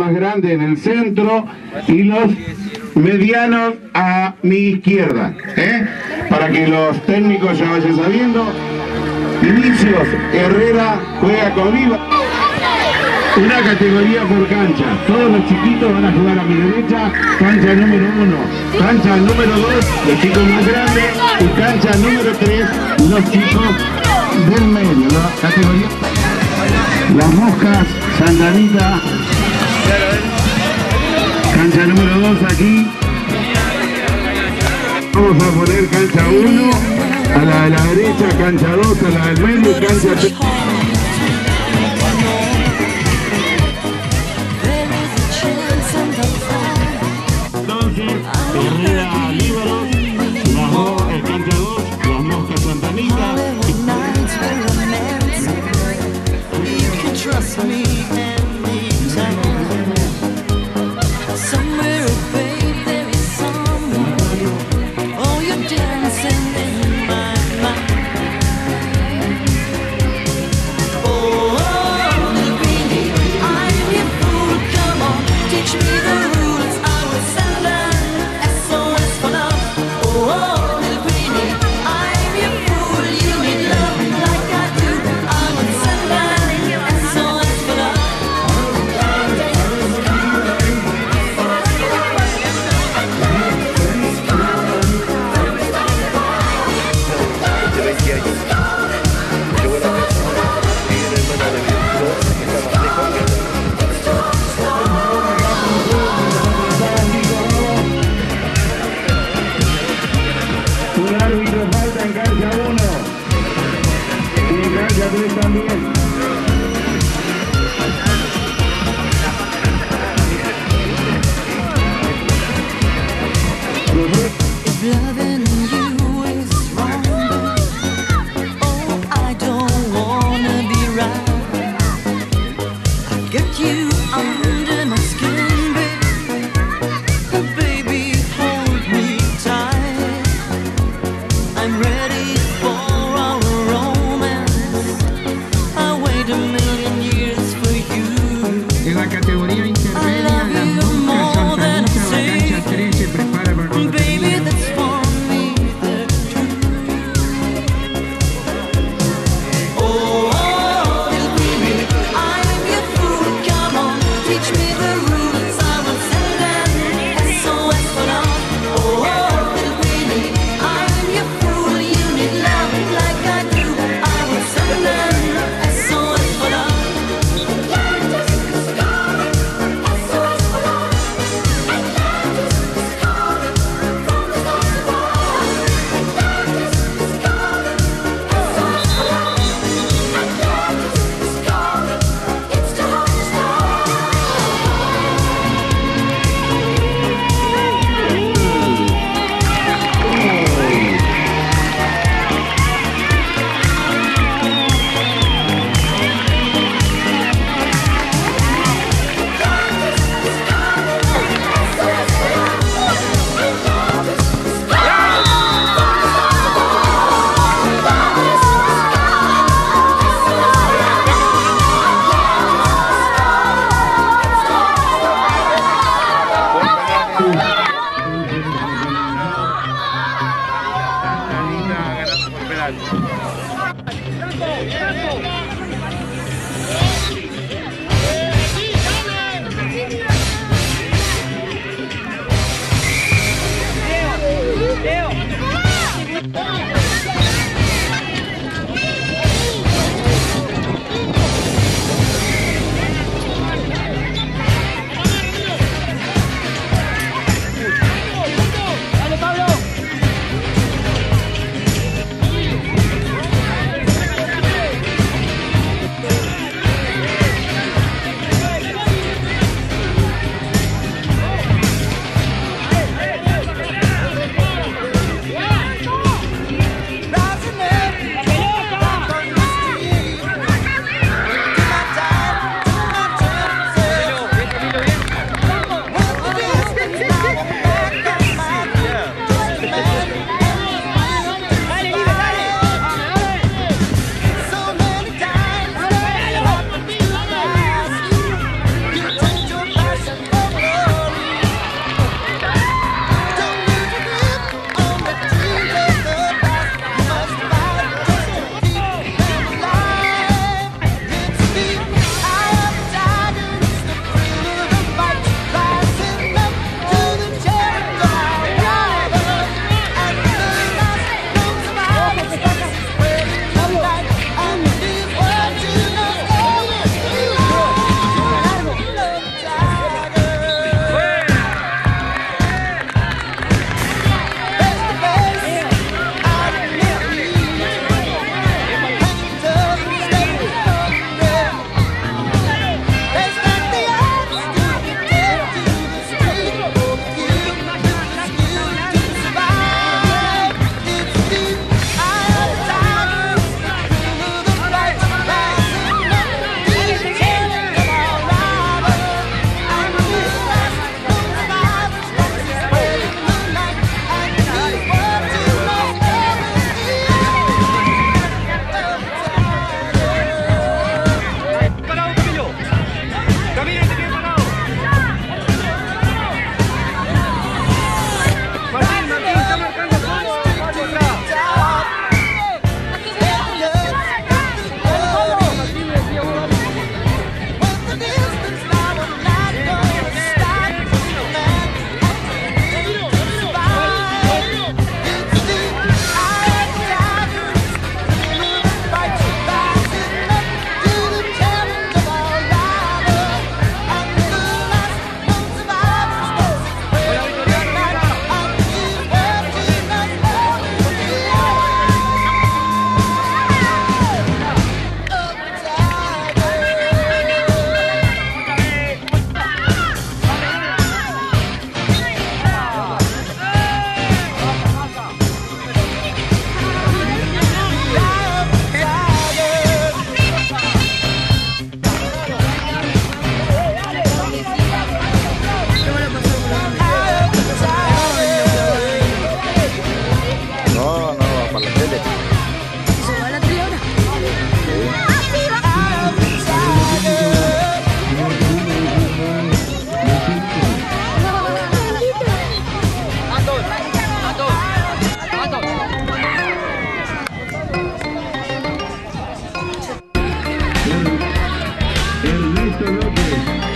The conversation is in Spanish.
más grande en el centro y los medianos a mi izquierda, ¿eh? para que los técnicos ya vayan sabiendo. Inicios, Herrera juega con Viva. Una categoría por cancha. Todos los chiquitos van a jugar a mi derecha. Cancha número uno. Cancha número dos, los chicos más grandes. Y cancha número tres, los chicos del medio. Categoría. Las moscas, Santanita. Cancha número dos aquí. Vamos a poner cancha 1 a la de la derecha, cancha 2 a la del medio, cancha 3. Entonces, Herrera Cancel! Cancel! again.